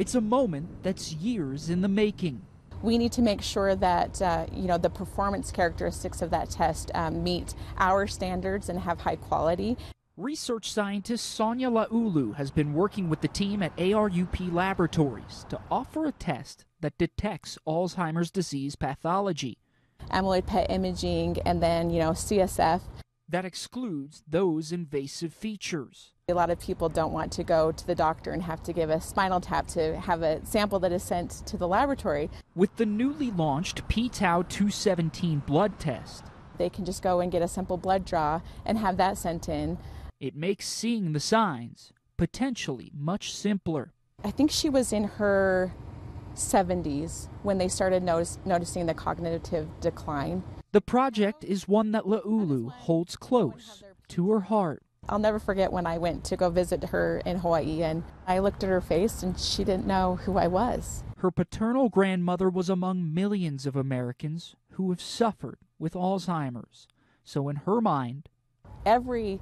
It's a moment that's years in the making. We need to make sure that uh, you know the performance characteristics of that test um, meet our standards and have high quality. Research scientist Sonia Laulu has been working with the team at ARUP Laboratories to offer a test that detects Alzheimer's disease pathology. Amyloid PET imaging and then, you know, CSF. That excludes those invasive features. A lot of people don't want to go to the doctor and have to give a spinal tap to have a sample that is sent to the laboratory. With the newly launched p-tau 217 blood test, they can just go and get a simple blood draw and have that sent in. It makes seeing the signs potentially much simpler. I think she was in her 70s when they started notice, noticing the cognitive decline. The project is one that Laulu holds close to her heart. I'll never forget when I went to go visit her in Hawaii and I looked at her face and she didn't know who I was. Her paternal grandmother was among millions of Americans who have suffered with Alzheimer's. So, in her mind, every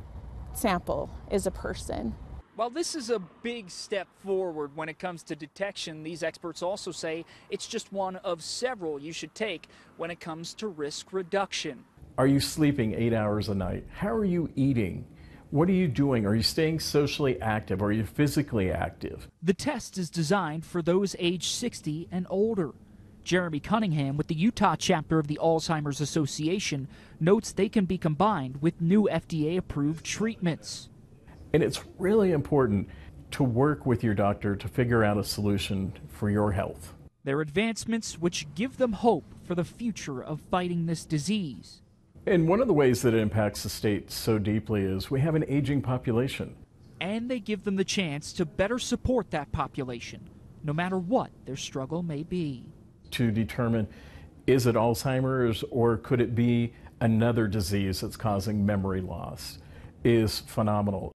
sample is a person. While this is a big step forward when it comes to detection, these experts also say it's just one of several you should take when it comes to risk reduction. Are you sleeping eight hours a night? How are you eating? What are you doing? Are you staying socially active? Are you physically active? The test is designed for those age 60 and older. Jeremy Cunningham with the Utah chapter of the Alzheimer's Association notes they can be combined with new FDA approved treatments. And it's really important to work with your doctor to figure out a solution for your health. They're advancements which give them hope for the future of fighting this disease. And one of the ways that it impacts the state so deeply is we have an aging population. And they give them the chance to better support that population, no matter what their struggle may be to determine is it Alzheimer's or could it be another disease that's causing memory loss is phenomenal.